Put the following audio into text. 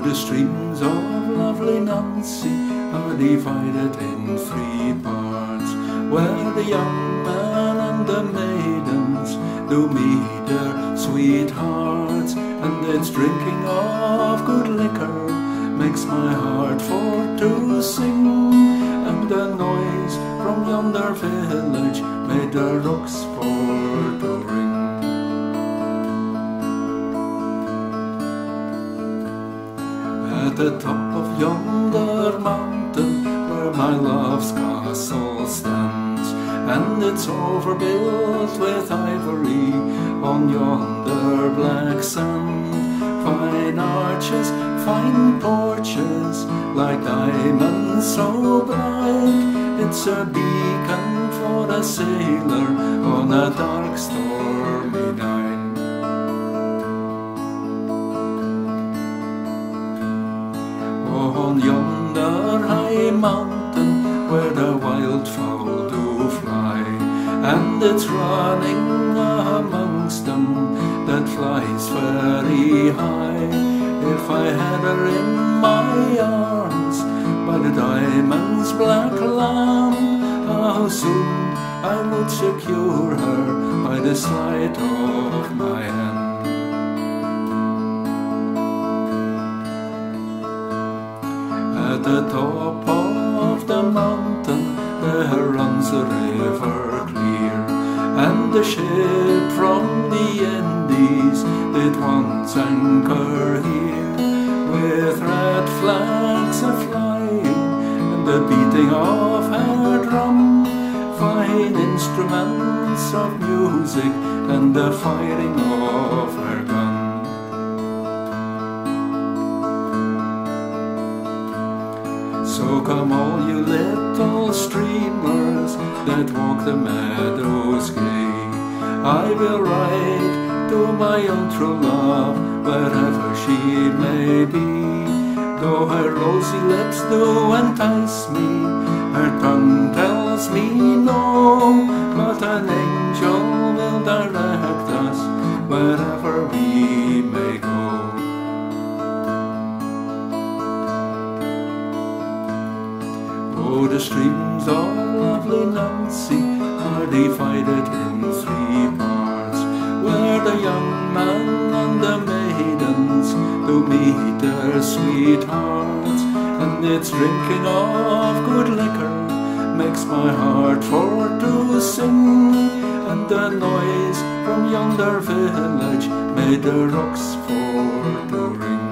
the streams of lovely Nancy are divided in three parts, where the young men and the maidens do meet their sweethearts, and it's drinking of good liquor makes my heart for to sing, and the noise from yonder village made the rocks for to the top of yonder mountain where my love's castle stands, and it's overbuilt with ivory on yonder black sand. Fine arches, fine porches, like diamonds so bright. It's a beacon for a sailor on a dark stormy mountain where the wildfowl do fly, and it's running amongst them that flies very high. If I had her in my arms by the diamond's black lamp, how soon I would secure her by the sleight of my hand. At the top the mountain there runs a river clear, and the ship from the Indies did once anchor here, with red flags a flying and the beating of her drum, fine instruments of music and the firing of So come all you little streamers that walk the meadows gay. I will ride to my own true love wherever she may be. Though her rosy lips do entice me, her tongue tells me no. But an angel will direct us wherever we the streams of lovely Nancy are divided in three parts, where the young man and the maidens do meet their sweethearts, and it's drinking of good liquor makes my heart for to sing, and the noise from yonder village made the rocks for to ring.